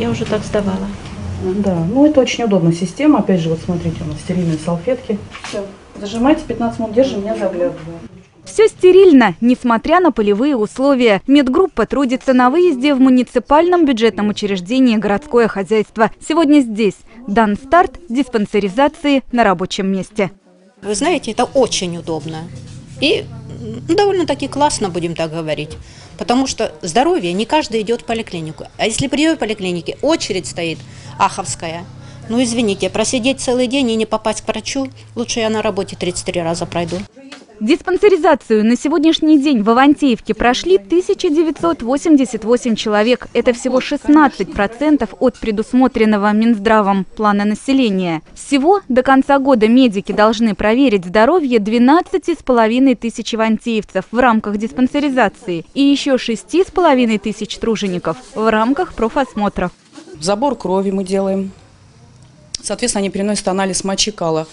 Я уже так сдавала. Да, ну это очень удобная система. Опять же, вот смотрите, у нас стерильные салфетки. Все, зажимайте, 15 минут держим, я заглядываю. Все стерильно, несмотря на полевые условия. Медгруппа трудится на выезде в муниципальном бюджетном учреждении «Городское хозяйство». Сегодня здесь дан старт диспансеризации на рабочем месте. Вы знаете, это очень удобно. И ну, довольно-таки классно, будем так говорить. Потому что здоровье не каждый идет в поликлинику. А если при поликлинике очередь стоит аховская, ну извините, просидеть целый день и не попасть к врачу, лучше я на работе 33 раза пройду. Диспансеризацию на сегодняшний день в Авантеевке прошли 1988 человек. Это всего 16% от предусмотренного Минздравом плана населения. Всего до конца года медики должны проверить здоровье 12,5 тысяч авантеевцев в рамках диспансеризации и еще 6,5 тысяч тружеников в рамках профосмотров. Забор крови мы делаем. Соответственно, они переносят анализ мочи кала.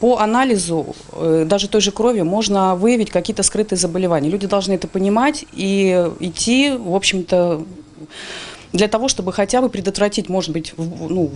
По анализу э, даже той же крови можно выявить какие-то скрытые заболевания. Люди должны это понимать и идти, в общем-то, для того, чтобы хотя бы предотвратить, может быть, ну,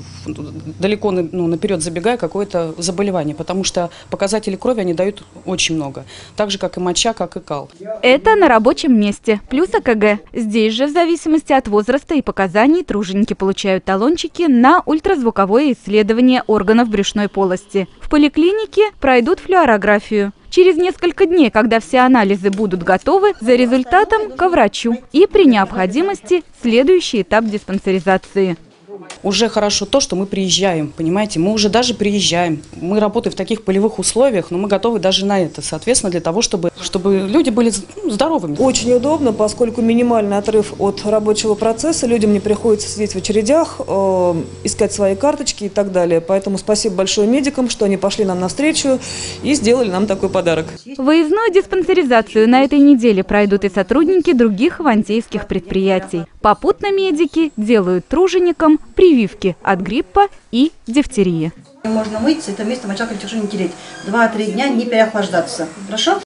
далеко ну, наперед забегая, какое-то заболевание. Потому что показатели крови, они дают очень много. Так же, как и моча, как и кал. Это на рабочем месте. Плюс АКГ. Здесь же, в зависимости от возраста и показаний, труженики получают талончики на ультразвуковое исследование органов брюшной полости. В поликлинике пройдут флюорографию. Через несколько дней, когда все анализы будут готовы, за результатом ко врачу и при необходимости следующий этап диспансеризации. Уже хорошо то, что мы приезжаем, понимаете, мы уже даже приезжаем. Мы работаем в таких полевых условиях, но мы готовы даже на это, соответственно, для того, чтобы, чтобы люди были ну, здоровыми. Очень удобно, поскольку минимальный отрыв от рабочего процесса, людям не приходится сидеть в очередях, э, искать свои карточки и так далее. Поэтому спасибо большое медикам, что они пошли нам навстречу и сделали нам такой подарок. Выездную диспансеризацию на этой неделе пройдут и сотрудники других авантейских предприятий. Попутно медики делают труженикам прививки от гриппа и дифтерии. Можно мыть, это место мочалкой тяжело не тереть. Два-три дня не переохлаждаться. Хорошо?